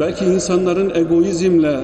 belki insanların egoizmle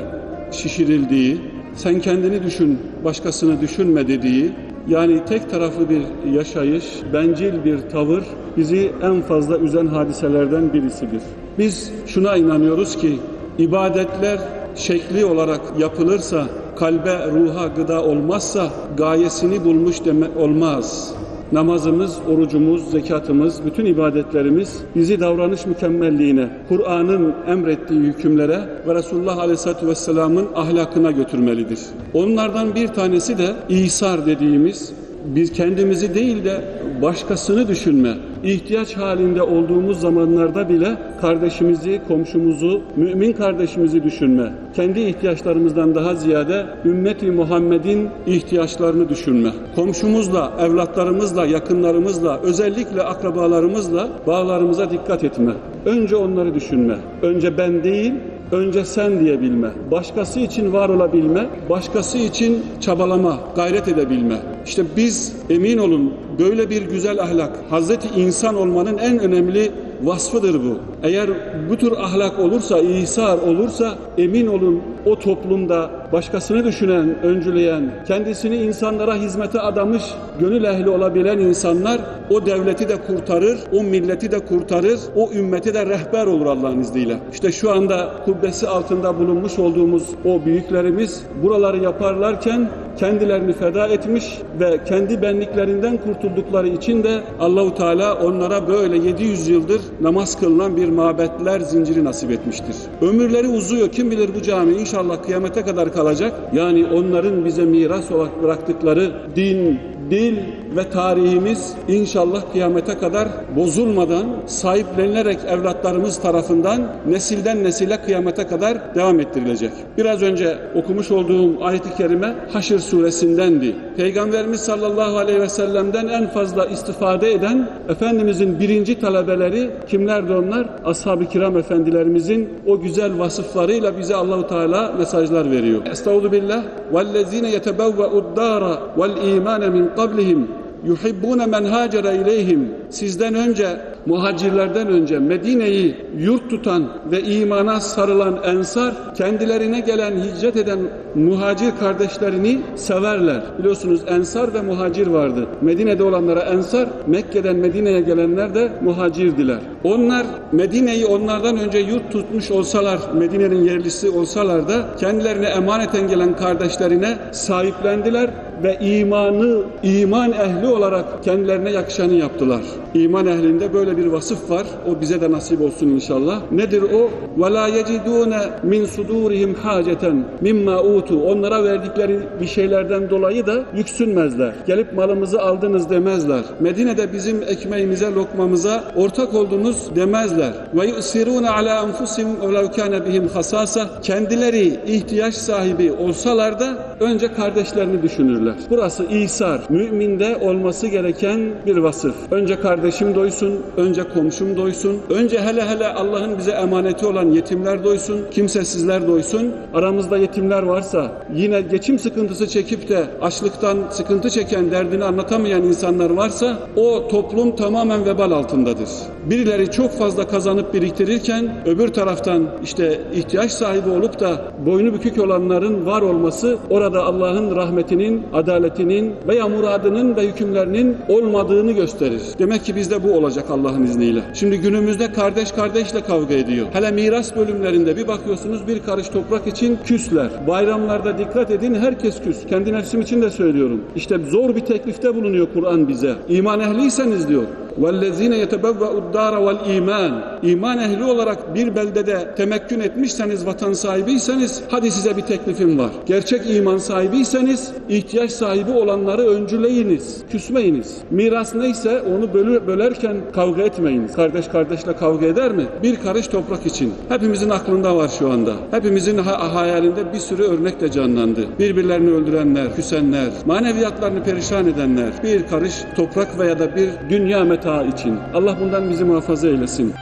şişirildiği, sen kendini düşün, başkasını düşünme dediği, yani tek taraflı bir yaşayış, bencil bir tavır bizi en fazla üzen hadiselerden birisidir. Biz şuna inanıyoruz ki ibadetler şekli olarak yapılırsa, kalbe, ruha gıda olmazsa gayesini bulmuş demek olmaz. Namazımız, orucumuz, zekatımız, bütün ibadetlerimiz bizi davranış mükemmelliğine, Kur'an'ın emrettiği hükümlere ve Resulullah Aleyhisselatü Vesselam'ın ahlakına götürmelidir. Onlardan bir tanesi de İsar dediğimiz, biz kendimizi değil de başkasını düşünme, ihtiyaç halinde olduğumuz zamanlarda bile kardeşimizi, komşumuzu, mümin kardeşimizi düşünme. Kendi ihtiyaçlarımızdan daha ziyade ümmeti Muhammed'in ihtiyaçlarını düşünme. Komşumuzla, evlatlarımızla, yakınlarımızla, özellikle akrabalarımızla bağlarımıza dikkat etme. Önce onları düşünme. Önce ben değil, önce sen diyebilme, başkası için var olabilme, başkası için çabalama, gayret edebilme. İşte biz emin olun böyle bir güzel ahlak, Hazreti insan olmanın en önemli vasfıdır bu. Eğer bu tür ahlak olursa, ihsar olursa emin olun o toplumda başkasını düşünen, öncüleyen, kendisini insanlara hizmete adamış, gönül ehli olabilen insanlar o devleti de kurtarır, o milleti de kurtarır, o ümmeti de rehber olur Allah'ın izniyle. İşte şu anda kubbesi altında bulunmuş olduğumuz o büyüklerimiz buraları yaparlarken kendilerini feda etmiş ve kendi benliklerinden kurtuldukları için de Allahu Teala onlara böyle 700 yıldır namaz kılınan bir mabetler zinciri nasip etmiştir. Ömürleri uzuyor. Kim bilir bu cami inşallah kıyamete kadar kalacak. Yani onların bize miras olarak bıraktıkları din, dil ve tarihimiz inşallah kıyamete kadar bozulmadan sahiplenilerek evlatlarımız tarafından nesilden nesile kıyamete kadar devam ettirilecek. Biraz önce okumuş olduğum ayet-i kerime Haşr suresindendi. Peygamberimiz sallallahu aleyhi ve sellem'den en fazla istifade eden Efendimizin birinci talebeleri kimlerdi onlar? Ashab-ı kiram efendilerimizin o güzel vasıflarıyla bize Allahu Teala mesajlar veriyor. Estağfurullah. Vellezine yetebevve'ud dara vel imane min qablihim yuhibbune men hacere ileyhim sizden önce muhacirlerden önce Medine'yi yurt tutan ve imana sarılan ensar kendilerine gelen hicret eden muhacir kardeşlerini severler. Biliyorsunuz ensar ve muhacir vardı. Medine'de olanlara ensar, Mekke'den Medine'ye gelenler de muhacirdiler. Onlar Medine'yi onlardan önce yurt tutmuş olsalar, Medine'nin yerlisi olsalar da kendilerine emaneten gelen kardeşlerine sahiplendiler ve imanı, iman ehli olarak kendilerine yakışanı yaptılar. İman ehlinde böyle bir vasıf var. O bize de nasip olsun inşallah. Nedir o? وَلَا يَجِدُونَ مِنْ صُدُورِهِمْ حَاجَةً مِمَّا utu. Onlara verdikleri bir şeylerden dolayı da yüksünmezler. Gelip malımızı aldınız demezler. Medine'de bizim ekmeğimize, lokmamıza ortak oldunuz demezler. وَيُؤْسِرُونَ عَلَى أَنْفُسِهِمْ وَلَوْ كَانَ بِهِمْ خَسَاسَ Kendileri ihtiyaç sahibi olsalar da önce kardeşlerini düşünürler. Burası İsar. Müminde olması gereken bir vasıf. Önce kardeşim doysun, önce komşum doysun, önce hele hele Allah'ın bize emaneti olan yetimler doysun, kimsesizler doysun. Aramızda yetimler varsa, yine geçim sıkıntısı çekip de açlıktan sıkıntı çeken, derdini anlatamayan insanlar varsa o toplum tamamen vebal altındadır. Birileri çok fazla kazanıp biriktirirken öbür taraftan işte ihtiyaç sahibi olup da boynu bükük olanların var olması orada Allah'ın rahmetinin, adaletinin veya muradının ve hükümlerinin olmadığını gösterir. Demek ki bizde bu olacak Allah'ın izniyle. Şimdi günümüzde kardeş kardeşle kavga ediyor. Hele miras bölümlerinde bir bakıyorsunuz bir karış toprak için küsler. Bayramlarda dikkat edin herkes küs. Kendi nefsim için de söylüyorum. İşte zor bir teklifte bulunuyor Kur'an bize. İman ehliyseniz diyor. وَالَّذ۪ينَ يَتَبَوَّأُ الدَّارَ وَالْا۪يمَانِ İman ehli olarak bir beldede temekkün etmişseniz, vatan sahibiyseniz hadi size bir teklifim var. Gerçek iman sahibiyseniz ihtiyaç sahibi olanları öncüleyiniz, küsmeyiniz. Miras neyse onu bölü, bölerken kavga etmeyiniz. Kardeş kardeşle kavga eder mi? Bir karış toprak için. Hepimizin aklında var şu anda. Hepimizin ha hayalinde bir sürü örnek de canlandı. Birbirlerini öldürenler, küsenler, maneviyatlarını perişan edenler, bir karış toprak veya da bir dünya meta için. Allah bundan bizi muhafaza eylesin.